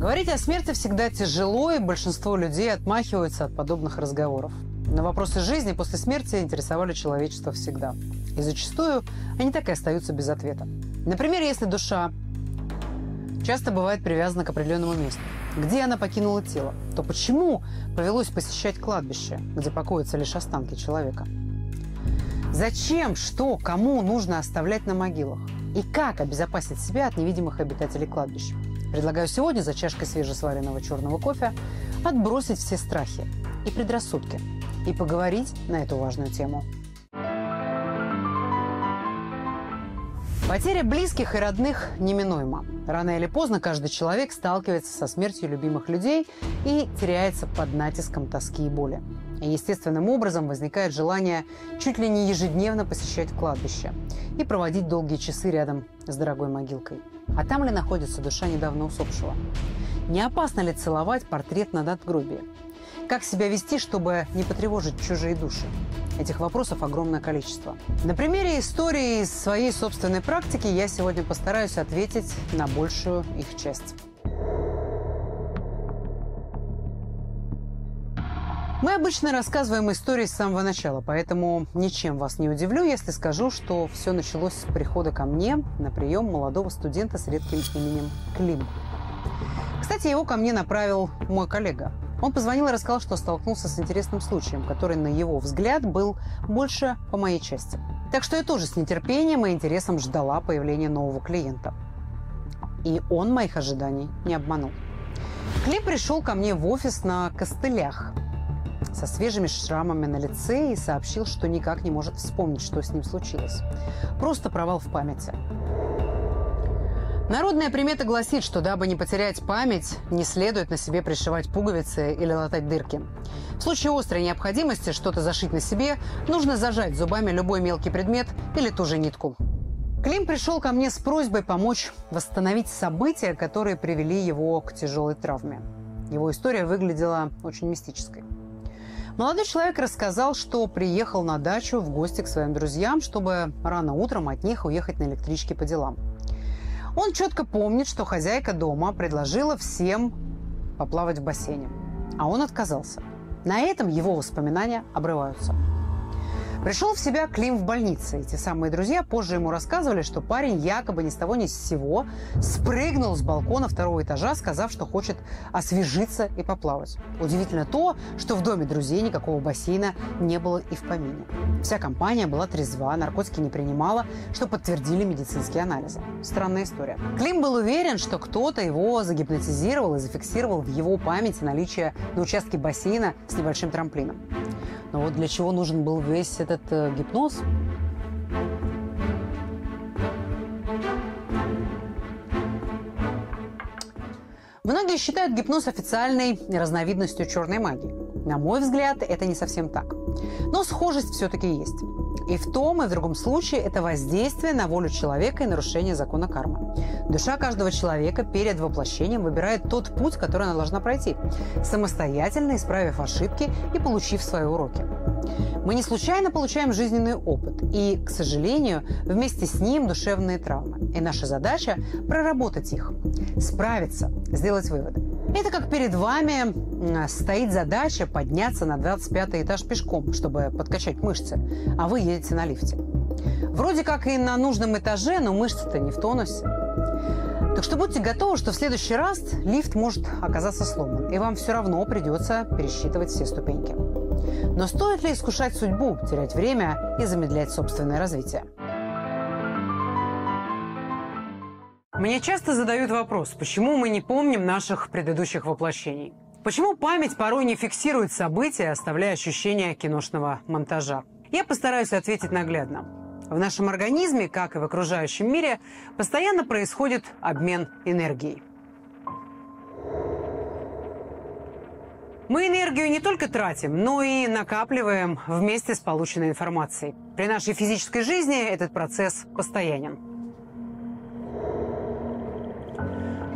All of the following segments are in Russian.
Говорить о смерти всегда тяжело, и большинство людей отмахиваются от подобных разговоров. Но вопросы жизни после смерти интересовали человечество всегда. И зачастую они так и остаются без ответа. Например, если душа часто бывает привязана к определенному месту, где она покинула тело, то почему повелось посещать кладбище, где покоятся лишь останки человека? Зачем, что, кому нужно оставлять на могилах? И как обезопасить себя от невидимых обитателей кладбищ? Предлагаю сегодня за чашкой свежесваренного черного кофе отбросить все страхи и предрассудки и поговорить на эту важную тему. Потеря близких и родных неминуема. Рано или поздно каждый человек сталкивается со смертью любимых людей и теряется под натиском тоски и боли. И естественным образом возникает желание чуть ли не ежедневно посещать кладбище и проводить долгие часы рядом с дорогой могилкой. А там ли находится душа недавно усопшего? Не опасно ли целовать портрет на надгробии? Как себя вести, чтобы не потревожить чужие души? Этих вопросов огромное количество. На примере истории из своей собственной практики я сегодня постараюсь ответить на большую их часть. Мы обычно рассказываем истории с самого начала, поэтому ничем вас не удивлю, если скажу, что все началось с прихода ко мне на прием молодого студента с редким именем Клим. Кстати, его ко мне направил мой коллега. Он позвонил и рассказал, что столкнулся с интересным случаем, который, на его взгляд, был больше по моей части. Так что я тоже с нетерпением и интересом ждала появления нового клиента. И он моих ожиданий не обманул. Клим пришел ко мне в офис на костылях – со свежими шрамами на лице и сообщил, что никак не может вспомнить, что с ним случилось. Просто провал в памяти. Народная примета гласит, что дабы не потерять память, не следует на себе пришивать пуговицы или латать дырки. В случае острой необходимости что-то зашить на себе, нужно зажать зубами любой мелкий предмет или ту же нитку. Клим пришел ко мне с просьбой помочь восстановить события, которые привели его к тяжелой травме. Его история выглядела очень мистической. Молодой человек рассказал, что приехал на дачу в гости к своим друзьям, чтобы рано утром от них уехать на электричке по делам. Он четко помнит, что хозяйка дома предложила всем поплавать в бассейне, а он отказался. На этом его воспоминания обрываются. Пришел в себя Клим в больнице. Эти самые друзья позже ему рассказывали, что парень якобы ни с того ни с сего спрыгнул с балкона второго этажа, сказав, что хочет освежиться и поплавать. Удивительно то, что в доме друзей никакого бассейна не было и в помине. Вся компания была трезва, наркотики не принимала, что подтвердили медицинские анализы. Странная история. Клим был уверен, что кто-то его загипнотизировал и зафиксировал в его памяти наличие на участке бассейна с небольшим трамплином. Но вот для чего нужен был весь этот э, гипноз? Многие считают гипноз официальной разновидностью черной магии. На мой взгляд, это не совсем так. Но схожесть все-таки есть. И в том, и в другом случае это воздействие на волю человека и нарушение закона кармы. Душа каждого человека перед воплощением выбирает тот путь, который она должна пройти, самостоятельно исправив ошибки и получив свои уроки. Мы не случайно получаем жизненный опыт и, к сожалению, вместе с ним душевные травмы. И наша задача – проработать их, справиться, сделать выводы. Это как перед вами стоит задача подняться на 25 этаж пешком, чтобы подкачать мышцы, а вы едете на лифте. Вроде как и на нужном этаже, но мышцы-то не в тонусе. Так что будьте готовы, что в следующий раз лифт может оказаться сломан, и вам все равно придется пересчитывать все ступеньки. Но стоит ли искушать судьбу, терять время и замедлять собственное развитие? Мне часто задают вопрос, почему мы не помним наших предыдущих воплощений? Почему память порой не фиксирует события, оставляя ощущение киношного монтажа? Я постараюсь ответить наглядно. В нашем организме, как и в окружающем мире, постоянно происходит обмен энергией. Мы энергию не только тратим, но и накапливаем вместе с полученной информацией. При нашей физической жизни этот процесс постоянен.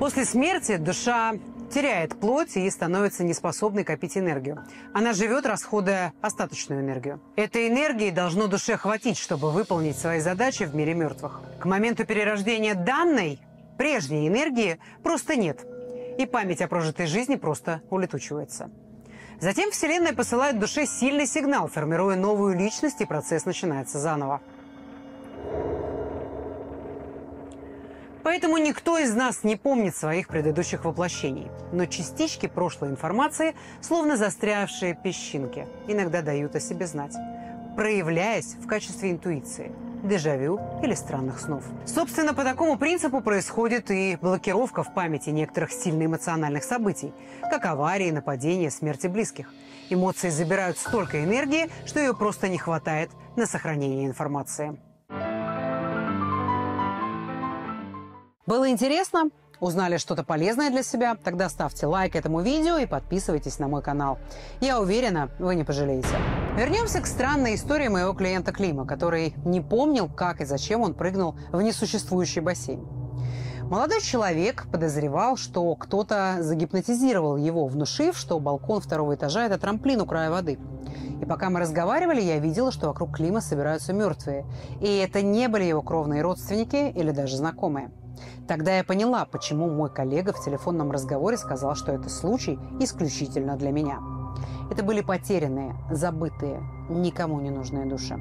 После смерти душа теряет плоть и становится неспособной копить энергию. Она живет, расходуя остаточную энергию. Этой энергии должно душе хватить, чтобы выполнить свои задачи в мире мертвых. К моменту перерождения данной, прежней энергии просто нет – и память о прожитой жизни просто улетучивается. Затем Вселенная посылает душе сильный сигнал, формируя новую личность, и процесс начинается заново. Поэтому никто из нас не помнит своих предыдущих воплощений. Но частички прошлой информации, словно застрявшие песчинки, иногда дают о себе знать, проявляясь в качестве интуиции – дежавю или странных снов. Собственно, по такому принципу происходит и блокировка в памяти некоторых сильно эмоциональных событий, как аварии, нападения, смерти близких. Эмоции забирают столько энергии, что ее просто не хватает на сохранение информации. Было интересно? Узнали что-то полезное для себя? Тогда ставьте лайк этому видео и подписывайтесь на мой канал. Я уверена, вы не пожалеете. Вернемся к странной истории моего клиента Клима, который не помнил, как и зачем он прыгнул в несуществующий бассейн. Молодой человек подозревал, что кто-то загипнотизировал его, внушив, что балкон второго этажа – это трамплин у края воды. И пока мы разговаривали, я видела, что вокруг Клима собираются мертвые. И это не были его кровные родственники или даже знакомые. Тогда я поняла, почему мой коллега в телефонном разговоре сказал, что это случай исключительно для меня. Это были потерянные, забытые, никому не нужные души.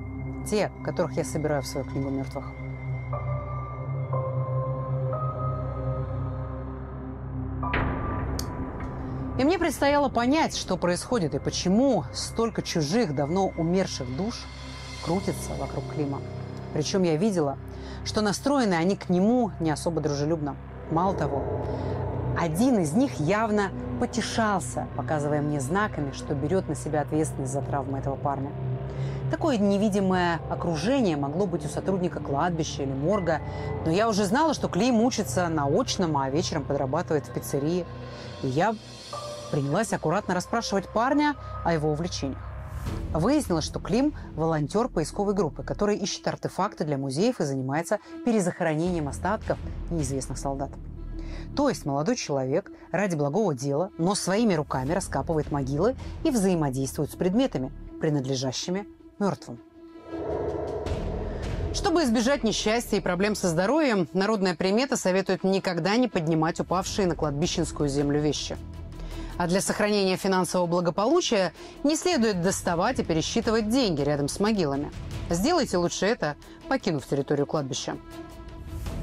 Те, которых я собираю в свою книгу мертвых. И мне предстояло понять, что происходит и почему столько чужих, давно умерших душ крутится вокруг Клима. Причем я видела, что настроены они к нему не особо дружелюбно. Мало того, один из них явно потешался, показывая мне знаками, что берет на себя ответственность за травмы этого парня. Такое невидимое окружение могло быть у сотрудника кладбища или морга, но я уже знала, что Клим учится на очном, а вечером подрабатывает в пиццерии. И я принялась аккуратно расспрашивать парня о его увлечениях. Выяснилось, что Клим – волонтер поисковой группы, который ищет артефакты для музеев и занимается перезахоронением остатков неизвестных солдат. То есть молодой человек ради благого дела, но своими руками раскапывает могилы и взаимодействует с предметами, принадлежащими мертвым. Чтобы избежать несчастья и проблем со здоровьем, народная примета советует никогда не поднимать упавшие на кладбищенскую землю вещи – а для сохранения финансового благополучия не следует доставать и пересчитывать деньги рядом с могилами. Сделайте лучше это, покинув территорию кладбища.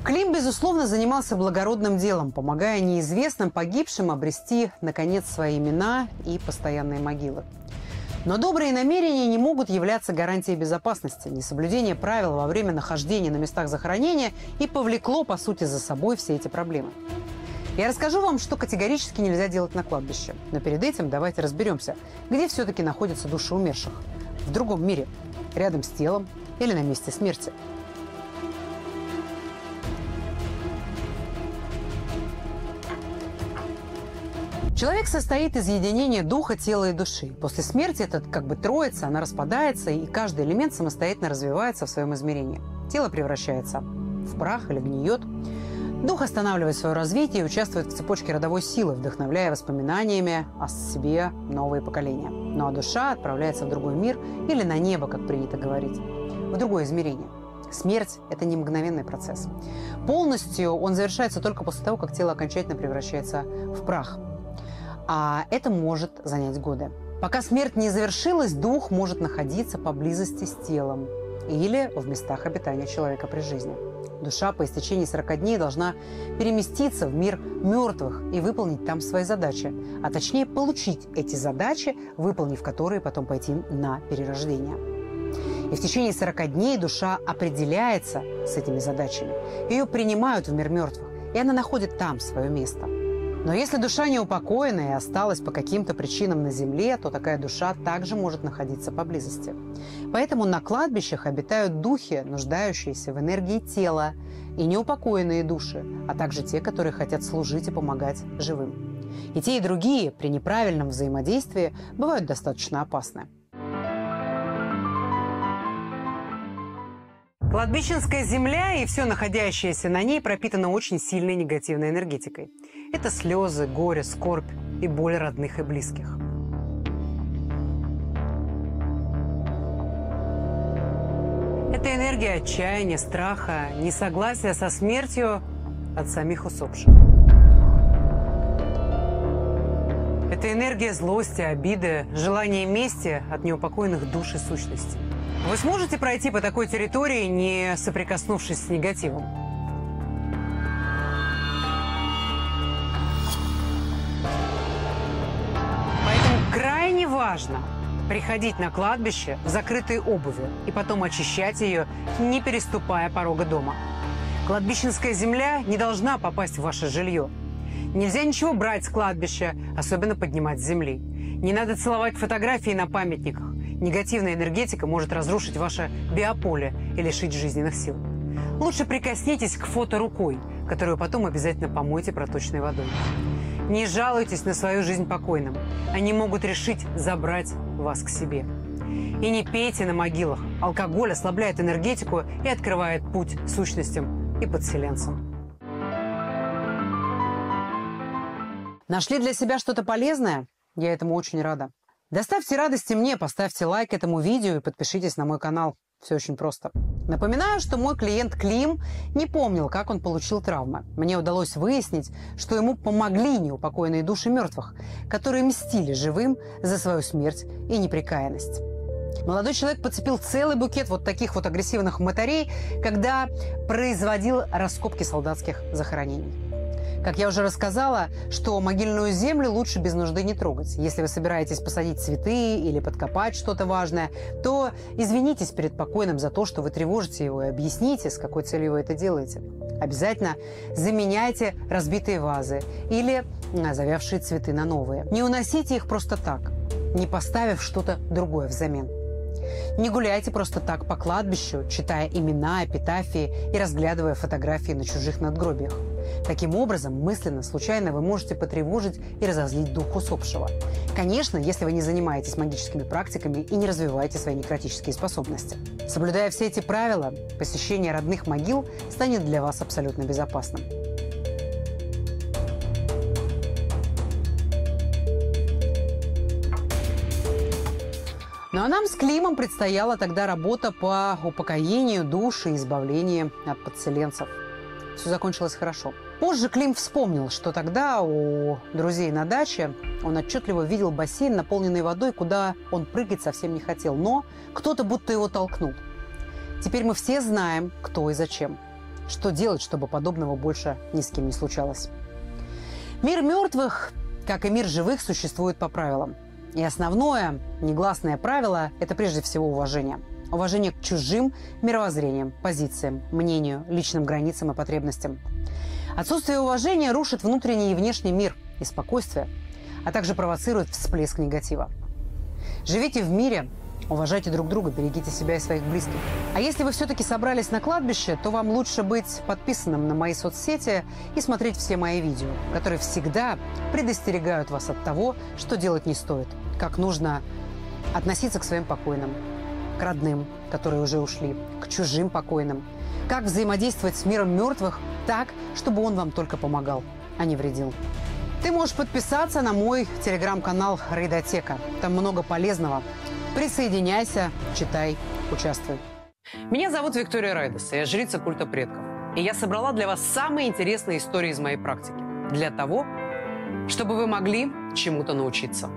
Клим, безусловно, занимался благородным делом, помогая неизвестным погибшим обрести, наконец, свои имена и постоянные могилы. Но добрые намерения не могут являться гарантией безопасности. Несоблюдение правил во время нахождения на местах захоронения и повлекло, по сути, за собой все эти проблемы. Я расскажу вам, что категорически нельзя делать на кладбище. Но перед этим давайте разберемся, где все-таки находятся души умерших. В другом мире. Рядом с телом или на месте смерти. Человек состоит из единения духа, тела и души. После смерти этот как бы троица, она распадается, и каждый элемент самостоятельно развивается в своем измерении. Тело превращается в прах или гниет. Дух останавливает свое развитие и участвует в цепочке родовой силы, вдохновляя воспоминаниями о себе новые поколения. Ну а душа отправляется в другой мир или на небо, как принято говорить, в другое измерение. Смерть – это не мгновенный процесс. Полностью он завершается только после того, как тело окончательно превращается в прах. А это может занять годы. Пока смерть не завершилась, дух может находиться поблизости с телом или в местах обитания человека при жизни. Душа по истечении 40 дней должна переместиться в мир мертвых и выполнить там свои задачи, а точнее получить эти задачи, выполнив которые потом пойти на перерождение. И в течение 40 дней душа определяется с этими задачами. Ее принимают в мир мертвых, и она находит там свое место – но если душа не упокоена и осталась по каким-то причинам на земле, то такая душа также может находиться поблизости. Поэтому на кладбищах обитают духи, нуждающиеся в энергии тела, и неупокоенные души, а также те, которые хотят служить и помогать живым. И те, и другие при неправильном взаимодействии бывают достаточно опасны. Кладбищенская земля и все находящееся на ней пропитано очень сильной негативной энергетикой. Это слезы, горе, скорбь и боль родных и близких. Это энергия отчаяния, страха, несогласия со смертью от самих усопших. Это энергия злости, обиды, желание мести от неупокоенных душ и сущностей. Вы сможете пройти по такой территории, не соприкоснувшись с негативом? Важно приходить на кладбище в закрытой обуви и потом очищать ее, не переступая порога дома. Кладбищенская земля не должна попасть в ваше жилье. Нельзя ничего брать с кладбища, особенно поднимать с земли. Не надо целовать фотографии на памятниках. Негативная энергетика может разрушить ваше биополе и лишить жизненных сил. Лучше прикоснитесь к фото рукой, которую потом обязательно помойте проточной водой. Не жалуйтесь на свою жизнь покойным. Они могут решить забрать вас к себе. И не пейте на могилах. Алкоголь ослабляет энергетику и открывает путь сущностям и подселенцам. Нашли для себя что-то полезное? Я этому очень рада. Доставьте радости мне, поставьте лайк этому видео и подпишитесь на мой канал. Все очень просто. Напоминаю, что мой клиент Клим не помнил, как он получил травмы. Мне удалось выяснить, что ему помогли неупокоенные души мертвых, которые мстили живым за свою смерть и неприкаянность. Молодой человек подцепил целый букет вот таких вот агрессивных мотарей, когда производил раскопки солдатских захоронений. Как я уже рассказала, что могильную землю лучше без нужды не трогать. Если вы собираетесь посадить цветы или подкопать что-то важное, то извинитесь перед покойным за то, что вы тревожите его, и объясните, с какой целью вы это делаете. Обязательно заменяйте разбитые вазы или завявшие цветы на новые. Не уносите их просто так, не поставив что-то другое взамен. Не гуляйте просто так по кладбищу, читая имена, эпитафии и разглядывая фотографии на чужих надгробиях. Таким образом, мысленно, случайно вы можете потревожить и разозлить дух усопшего. Конечно, если вы не занимаетесь магическими практиками и не развиваете свои некротические способности. Соблюдая все эти правила, посещение родных могил станет для вас абсолютно безопасным. Ну а нам с Климом предстояла тогда работа по упокоению души и избавлению от подселенцев. Все закончилось хорошо. Позже Клим вспомнил, что тогда у друзей на даче он отчетливо видел бассейн, наполненный водой, куда он прыгать совсем не хотел. Но кто-то будто его толкнул. Теперь мы все знаем, кто и зачем. Что делать, чтобы подобного больше ни с кем не случалось. Мир мертвых, как и мир живых, существует по правилам. И основное, негласное правило – это прежде всего уважение. Уважение к чужим мировоззрениям, позициям, мнению, личным границам и потребностям. Отсутствие уважения рушит внутренний и внешний мир и спокойствие, а также провоцирует всплеск негатива. Живите в мире, уважайте друг друга, берегите себя и своих близких. А если вы все-таки собрались на кладбище, то вам лучше быть подписанным на мои соцсети и смотреть все мои видео, которые всегда предостерегают вас от того, что делать не стоит как нужно относиться к своим покойным, к родным, которые уже ушли, к чужим покойным, как взаимодействовать с миром мертвых так, чтобы он вам только помогал, а не вредил. Ты можешь подписаться на мой телеграм-канал Рейдотека. Там много полезного. Присоединяйся, читай, участвуй. Меня зовут Виктория Райдес, я жрица культа предков. И я собрала для вас самые интересные истории из моей практики. Для того, чтобы вы могли чему-то научиться.